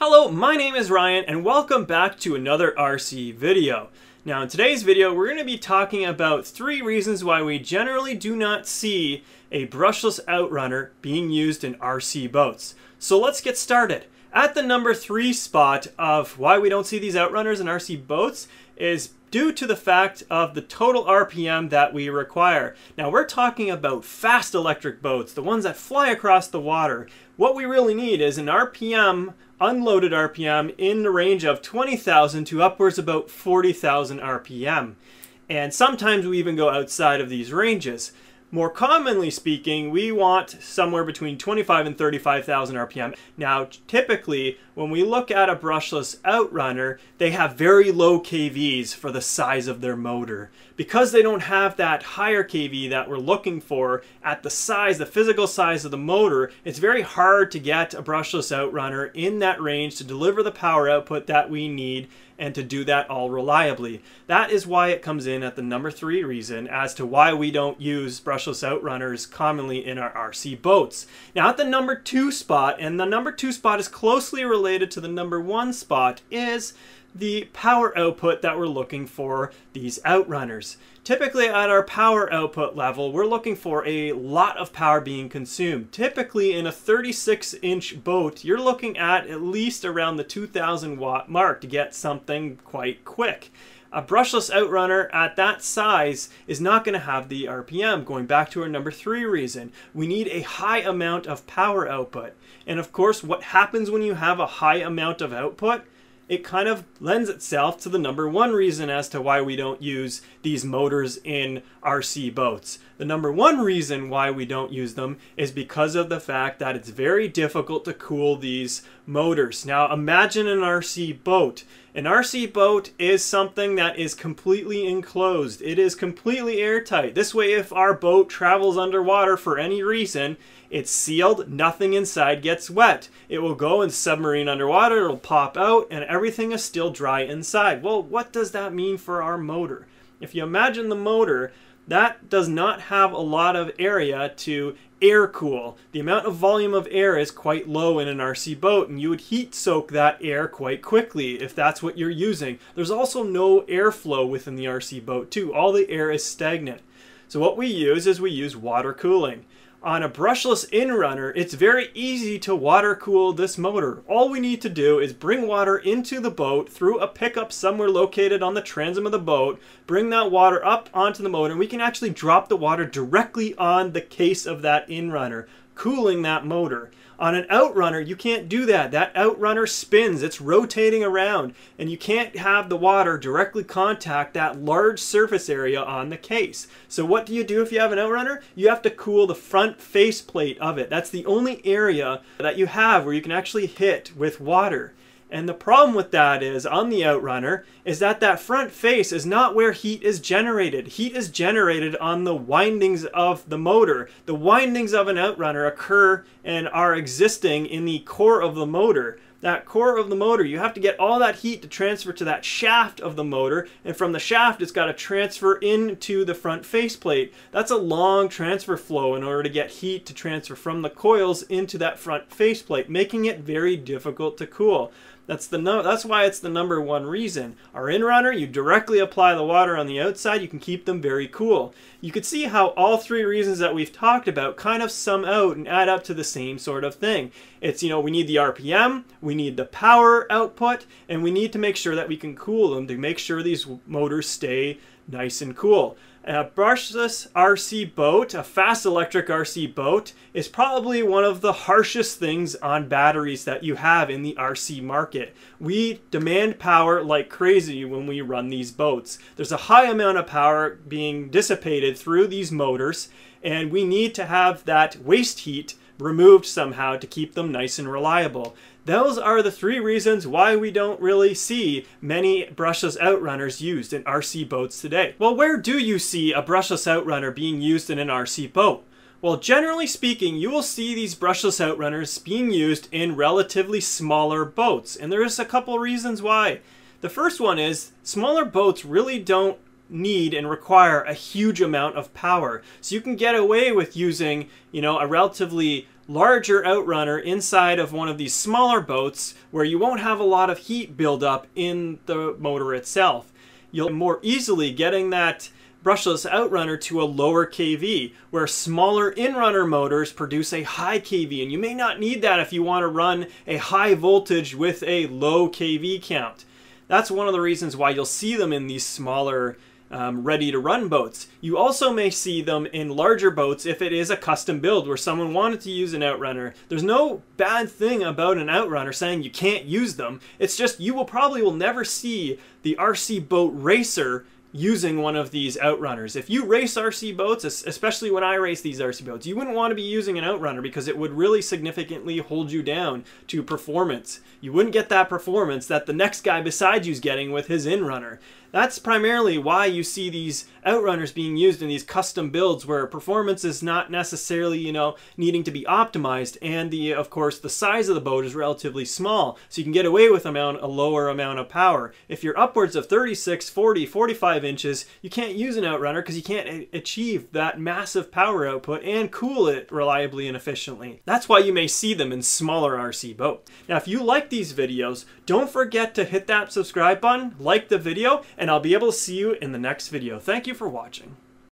Hello, my name is Ryan and welcome back to another RC video. Now in today's video we're going to be talking about three reasons why we generally do not see a brushless outrunner being used in RC boats. So let's get started. At the number three spot of why we don't see these outrunners in RC boats is due to the fact of the total RPM that we require. Now we're talking about fast electric boats, the ones that fly across the water. What we really need is an RPM unloaded RPM in the range of 20,000 to upwards about 40,000 RPM. And sometimes we even go outside of these ranges. More commonly speaking, we want somewhere between 25 and 35,000 RPM. Now, typically, when we look at a brushless outrunner, they have very low KVs for the size of their motor. Because they don't have that higher KV that we're looking for at the size, the physical size of the motor, it's very hard to get a brushless outrunner in that range to deliver the power output that we need and to do that all reliably. That is why it comes in at the number three reason as to why we don't use brushless outrunners commonly in our RC boats. Now at the number two spot, and the number two spot is closely related to the number one spot, is the power output that we're looking for these outrunners. Typically at our power output level, we're looking for a lot of power being consumed. Typically in a 36 inch boat, you're looking at at least around the 2000 watt mark to get something quite quick. A brushless outrunner at that size is not going to have the RPM. Going back to our number three reason, we need a high amount of power output. And of course, what happens when you have a high amount of output? It kind of lends itself to the number one reason as to why we don't use these motors in RC boats. The number one reason why we don't use them is because of the fact that it's very difficult to cool these motors. Now imagine an RC boat. An RC boat is something that is completely enclosed. It is completely airtight. This way if our boat travels underwater for any reason, it's sealed, nothing inside gets wet. It will go and submarine underwater, it'll pop out, and everything is still dry inside. Well, what does that mean for our motor? If you imagine the motor, that does not have a lot of area to air cool. The amount of volume of air is quite low in an RC boat and you would heat soak that air quite quickly if that's what you're using. There's also no airflow within the RC boat too. All the air is stagnant. So what we use is we use water cooling. On a brushless in-runner, it's very easy to water cool this motor. All we need to do is bring water into the boat through a pickup somewhere located on the transom of the boat, bring that water up onto the motor, and we can actually drop the water directly on the case of that in-runner, cooling that motor. On an outrunner, you can't do that. That outrunner spins, it's rotating around, and you can't have the water directly contact that large surface area on the case. So what do you do if you have an outrunner? You have to cool the front faceplate of it. That's the only area that you have where you can actually hit with water. And the problem with that is, on the Outrunner, is that that front face is not where heat is generated. Heat is generated on the windings of the motor. The windings of an Outrunner occur and are existing in the core of the motor. That core of the motor, you have to get all that heat to transfer to that shaft of the motor, and from the shaft it's got to transfer into the front faceplate. That's a long transfer flow in order to get heat to transfer from the coils into that front faceplate, making it very difficult to cool. That's the no that's why it's the number one reason. Our in-runner, you directly apply the water on the outside, you can keep them very cool. You could see how all three reasons that we've talked about kind of sum out and add up to the same sort of thing. It's, you know, we need the RPM, we need the power output, and we need to make sure that we can cool them to make sure these motors stay nice and cool. A brushless RC boat, a fast electric RC boat, is probably one of the harshest things on batteries that you have in the RC market. We demand power like crazy when we run these boats. There's a high amount of power being dissipated through these motors, and we need to have that waste heat removed somehow to keep them nice and reliable. Those are the three reasons why we don't really see many brushless outrunners used in RC boats today. Well, where do you see a brushless outrunner being used in an RC boat? Well, generally speaking, you will see these brushless outrunners being used in relatively smaller boats, and there's a couple reasons why. The first one is smaller boats really don't need and require a huge amount of power. So you can get away with using, you know, a relatively larger outrunner inside of one of these smaller boats where you won't have a lot of heat buildup in the motor itself. You'll more easily getting that brushless outrunner to a lower kV, where smaller in-runner motors produce a high kV, and you may not need that if you want to run a high voltage with a low kV count. That's one of the reasons why you'll see them in these smaller um, ready to run boats. You also may see them in larger boats if it is a custom build where someone wanted to use an outrunner. There's no bad thing about an outrunner saying you can't use them. It's just you will probably will never see the RC boat racer using one of these outrunners. If you race RC boats, especially when I race these RC boats, you wouldn't want to be using an outrunner because it would really significantly hold you down to performance. You wouldn't get that performance that the next guy beside you is getting with his in-runner. That's primarily why you see these outrunners being used in these custom builds where performance is not necessarily, you know, needing to be optimized and the of course the size of the boat is relatively small so you can get away with amount a lower amount of power. If you're upwards of 36, 40, 45 inches, you can't use an outrunner because you can't achieve that massive power output and cool it reliably and efficiently. That's why you may see them in smaller RC boats. Now if you like these videos, don't forget to hit that subscribe button, like the video, and I'll be able to see you in the next video. Thank you for watching.